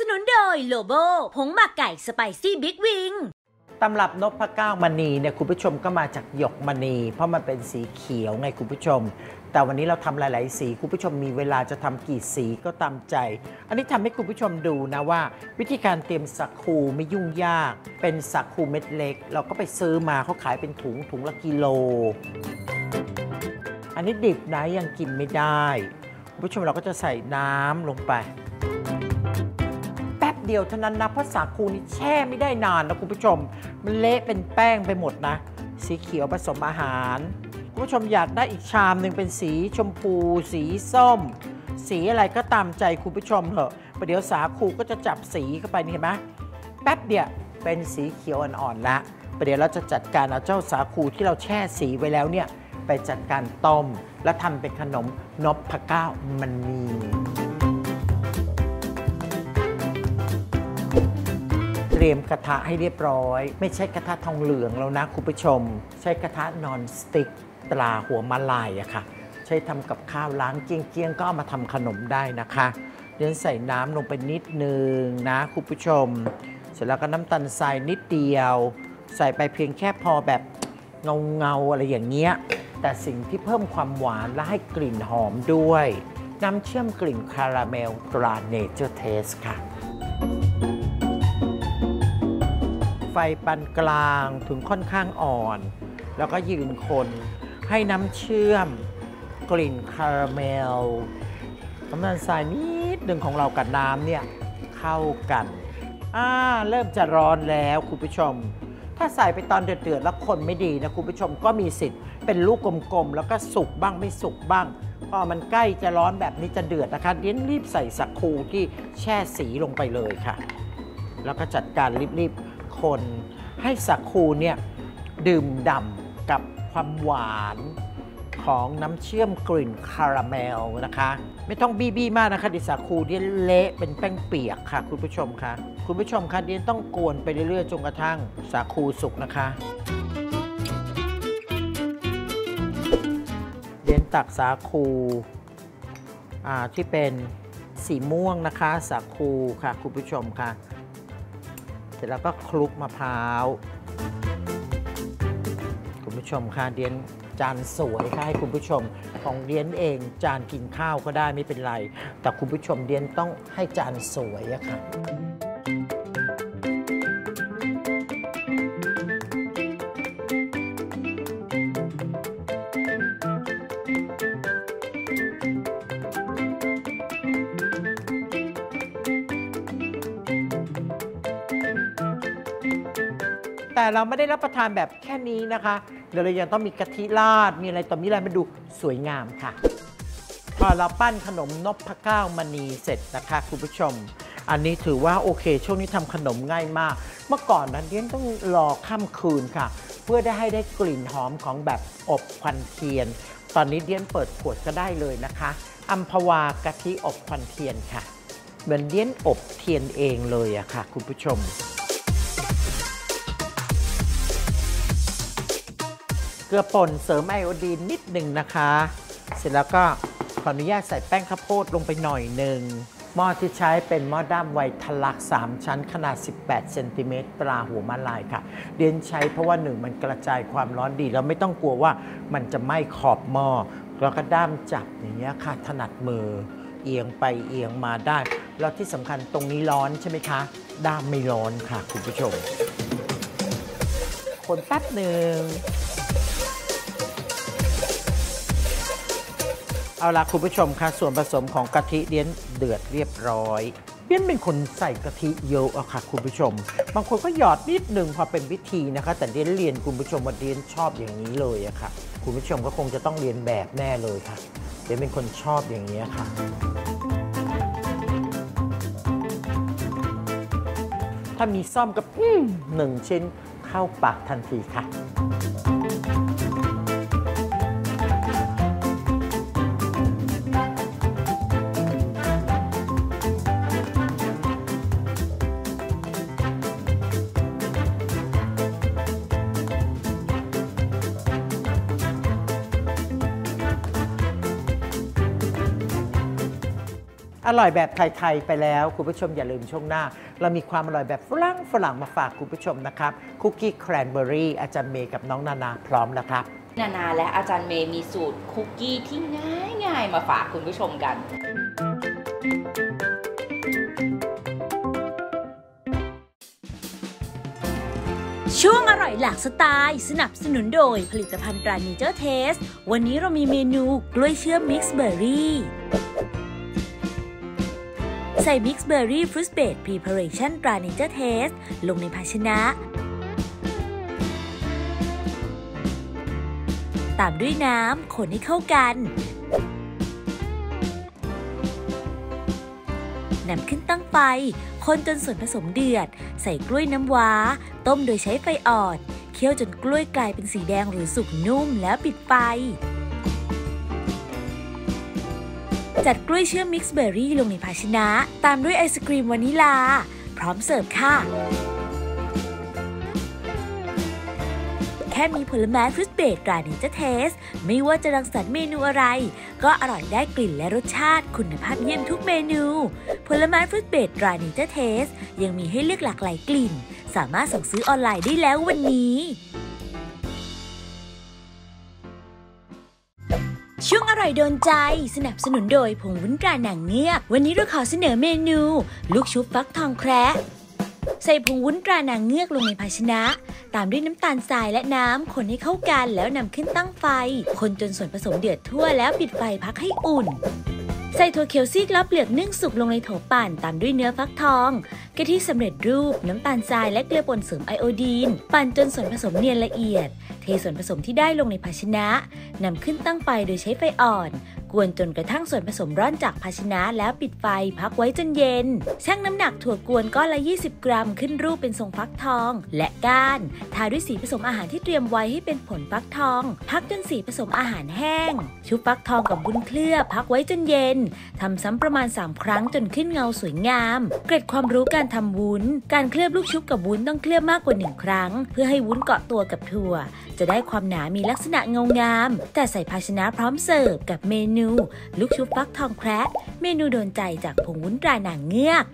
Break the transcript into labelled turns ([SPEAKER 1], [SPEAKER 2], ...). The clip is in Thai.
[SPEAKER 1] สนุนโดยโลโบผงหมักไก่สไปซี่บิ๊กวิง
[SPEAKER 2] ตำรับนพเก้ามณีเนี่ยคุณผู้ชมก็มาจากหยกมณี เพราะมันเป็นสีเขียวไงคุณผู้ชม แต่วันนี้เราทำหลาย ๆ สีคุณผู้ชมมีเวลาจะทำกี่สีก็ตามใจ อันนี้ทำให้คุณผู้ชมดูนะว่า วิธีการเตรียมสักคูไม่ยุ่งยาก เป็นสักคูเม็ดเล็ก เราก็ไปซื้อมาเขาขายเป็นถุงถุงละกิโล อันนี้ดิบนะยังกินไม่ได้ คุณผู้ชมเราก็จะใส่น้ำลงไป เดียวเท่านั้นนะเพราะสาคูนี่แช่ไม่ได้นานนะคุณผู้ชม มันเละเป็นแป้งไปหมดนะ สีเขียวผสมอาหาร คุณผู้ชมอยากได้อีกชามหนึ่งเป็นสีชมพู สีส้ม สีอะไรก็ตามใจคุณผู้ชมเถอะประเดี๋ยวสาคูก็จะจับสีเข้าไปนี่เห็นไหมแป๊บเดียวเป็นสีเขียวอ่อนๆละประเดี๋ยวเราจะจัดการเอาเจ้าสาคูที่เราแช่สีไว้แล้วเนี่ยไปจัดการต้ม แล้วทำเป็นขนมนพเก้ามันนี เตรียมกระทะให้เรียบร้อย ไม่ใช่กระทะทองเหลืองแล้วนะคุณผู้ชม ใช้กระทะนอนสติ๊กตราหัวมาลายอะค่ะ ใช้ทำกับข้าวล้างเกลี้ยงๆก็เอามาทำขนมได้นะคะเดี๋ยวใส่น้ำลงไปนิดนึงนะคุณผู้ชม เสร็จแล้วก็น้ำตาลทรายนิดเดียว ใส่ไปเพียงแค่พอแบบเงาเงาๆอะไรอย่างเงี้ยแต่สิ่งที่เพิ่มความหวานและให้กลิ่นหอมด้วย น้ำเชื่อมกลิ่นคาราเมลตรา Nature Taste ค่ะ ไฟปานกลางถึงค่อนข้างอ่อน แล้วก็ยืนคน ให้น้ำเชื่อม กลิ่นคาราเมลน้ำตาลทรายนิดหนึ่งของเรากับน้ำเนี่ยเข้ากันอ่าเริ่มจะร้อนแล้วคุณผู้ชม ถ้าใส่ไปตอนเดือดๆแล้วคนไม่ดีนะคุณผู้ชมก็มีสิทธิ์เป็นลูกกลมๆ แล้วก็สุกบ้างไม่สุกบ้างพอมันใกล้จะร้อนแบบนี้จะเดือดนะคะเดี๋ยวรีบใส่สักคูที่แช่สีลงไปเลยค่ะ แล้วก็จัดการรีบๆ คน ให้สักคูเนี่ยดื่มด่ำกับความหวานของน้ำเชื่อมกลิ่นคาราเมลนะคะ ไม่ต้องบีบี้มากนะคะดิสักคูเนี่ยเละเป็นแป้งเปียกค่ะ คุณผู้ชมคะคุณผู้ชมคะเดียนต้องกวนไปเรื่อยๆจนกระทั่งสาคูสุกนะคะเดียนตักสาคูที่เป็นสีม่วงนะคะ สาคูค่ะ คุณผู้ชมค่ะ ร็จแล้วก็คลุกมะพร้าว คุณผู้ชมค่ะเดียนจานสวยค่ะให้คุณผู้ชมของเดียนเองจานกินข้าวก็ได้ไม่เป็นไร แต่คุณผู้ชมเดียนต้องให้จานสวยอะค่ะ แต่เราไม่ได้รับประทานแบบแค่นี้นะคะเดี๋ยวเรายังต้องมีกะทิราดมีอะไรต่อมีอะไรมาดูสวยงามค่ะ พอเราปั้นขนมนพเก้ามณีเสร็จนะคะคุณผู้ชม อันนี้ถือว่าโอเค ช่วงนี้ทำขนมง่ายมาก เมื่อก่อนนั้นเดี้ยนต้องรอค่ำคืนค่ะ เพื่อได้ให้ได้กลิ่นหอมของแบบอบควันเทียน ตอนนี้เดี้ยนเปิดขวดก็ได้เลยนะคะอัมพวากะทิอบควันเทียนค่ะเหมือนเดี้ยนอบเทียนเองเลยอะค่ะ คุณผู้ชม เกลือป่นเสริมไอโอดีนนิดหนึ่งนะคะ เสร็จแล้วก็ขออนุญาตใส่แป้งข้าวโพดลงไปหน่อยหนึ่งหม้อที่ใช้เป็นหม้อด้ามไวทลัก 3 ชั้นขนาด 18 เซนติเมตรปลาหัวมาลายค่ะเรียนใช้เพราะว่าหนึ่งมันกระจายความร้อนดี แล้วไม่ต้องกลัวว่ามันจะไหม้ขอบหม้อแล้วก็ด้ามจับอย่างเงี้ยค่ะ ถนัดมือ เอียงไปเอียงมาได้ แล้วที่สำคัญตรงนี้ร้อนใช่ไหมคะ ด้ามไม่ร้อนค่ะ คุณผู้ชม คนแป๊บหนึ่ง เอาละคุณผู้ชมคะส่วนผสมของกะทิเดี้ยนเดือดเรียบร้อยเดี้ยนเป็นคนใส่กะทิเยอะอะค่ะคุณผู้ชม บางคนก็หยอดนิดหนึ่งพอเป็นวิธีนะคะ แต่เดี้ยนเรียนคุณผู้ชมว่าเดี้ยนชอบอย่างนี้เลยอะค่ะ คุณผู้ชมก็คงจะต้องเรียนแบบแน่เลยค่ะเดี้ยนเป็นคนชอบอย่างนี้ค่ะ ถ้ามีซ่อมกับหนึ่งชิ้นเข้าปากทันทีค่ะ อร่อยแบบไทย ๆ ไปแล้ว คุณผู้ชมอย่าลืมช่วงหน้า เรามีความอร่อยแบบฝรั่งฝรั่งมาฝากคุณผู้ชมนะครับคุกกี้แครนเบอรี่อาจารย์เมย์กับน้องนานาพร้อมแล้วครับ
[SPEAKER 3] นานาและอาจารย์เมย์มีสูตรคุกกี้ที่ง่ายๆมาฝากคุณผู้ชมกัน
[SPEAKER 1] ช่วงอร่อยหลากสไตล์สนับสนุนโดยผลิตภัณฑ์ตรา Nature Taste วันนี้เรามีเมนูกล้วยเชื่อม mix berry ใส่ mix berry fruit based preparation ตรา Nature Taste ลงในภาชนะ ตามด้วยน้ำคนให้เข้ากันนำขึ้นตั้งไฟ คนจนส่วนผสมเดือด ใส่กล้วยน้ำว้า ต้มโดยใช้ไฟอ่อน เคี่ยวจนกล้วยกลายเป็นสีแดงหรือสุกนุ่มแล้วปิดไฟ จัดกล้วยเชื่อม mix berry ลงในภาชนะ ตามด้วยไอศครีมวานิลา พร้อมเสิร์ฟค่ะ แค่มีผลไม้ fruit based ตรา Nature Taste ไม่ว่าจะรังสรรค์เมนูอะไร ก็อร่อยได้กลิ่นและรสชาติคุณภาพเยี่ยมทุกเมนู ผลไม้ fruit based ตรา Nature Taste ยังมีให้เลือกหลากหลายกลิ่น สามารถสั่งซื้อออนไลน์ได้แล้ววันนี้ ช่วงอร่อยโดนใจสนับสนุนโดยผงวุ้นตราหนังเงือก วันนี้เราขอเสนอเมนู ลูกชุบฟักทองแคระใส่ผงวุ้นตรานางเงือกลงในภาชนะ ตามด้วยน้ำตาลทรายและน้ำคนให้เข้ากันแล้วนำขึ้นตั้งไฟ คนจนส่วนผสมเดือดทั่วแล้วปิดไฟพักให้อุ่น ใส่ถั่วเขียวซีกและเปลือกนึ่งสุกลงในโถปั่นตามด้วยเนื้อฟักทองกะทิสำเร็จรูป น้ำตาลทรายและเกลือป่นเสริมไอโอดีน ปั่นจนส่วนผสมเนียนละเอียด เทส่วนผสมที่ได้ลงในภาชนะนำขึ้นตั้งไฟโดยใช้ไฟอ่อน กวนจนกระทั่งส่วนผสมร้อนจากภาชนะแล้วปิดไฟพักไว้จนเย็น ชั่งน้ำหนักถั่วกวนก้อนละ 20 กรัม ขึ้นรูปเป็นทรงฟักทอง และก้าน ทาด้วยสีผสมอาหารที่เตรียมไว้ให้เป็นผลฟักทอง พักจนสีผสมอาหารแห้ง ชุบฟักทองกับบุ้นเคลือบพักไว้จนเย็นทำซ้ำประมาณ 3 ครั้งจนขึ้นเงาสวยงาม เกร็ดความรู้การทำวุ้น การเคลือบลูกชุบกับวุ้นต้องเคลือบมากกว่า 1 ครั้ง เพื่อให้วุ้นเกาะตัวกับถั่ว จะได้ความหนามีลักษณะเงางาม แต่ใส่ภาชนะพร้อมเสิร์ฟกับเมนูลูกชุบฟักทองแคระเมนูโดนใจจากผงวุ้นตราหนังเงือก